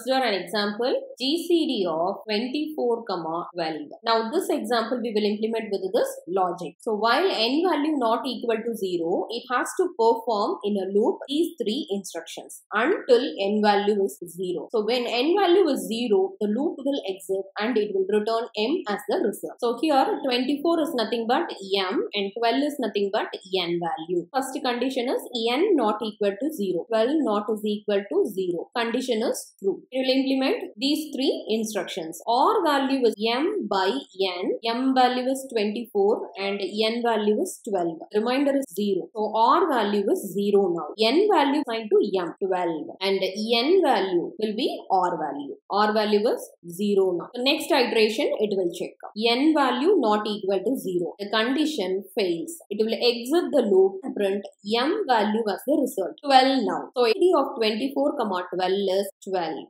Consider an example GCD of 24 comma 12. Now this example we will implement with this logic. So while n value not equal to 0, it has to perform in a loop these three instructions until n value is 0. So when n value is 0, the loop will exit and it will return m as the result. So here 24 is nothing but m and 12 is nothing but n value. First condition is n not equal to 0. 12 not is equal to 0. Condition is true. You will implement these three instructions. r value is m by n. m value is 24 and n value is 12. Reminder is 0. So r value is 0 now. n value assigned to m 12 and n value will be r value. r value is 0 now. The next iteration it will check. n value not equal to 0. The condition fails. It will exit the loop and print m value as the result. 12 now. So ID of 24 comma 12 is 12.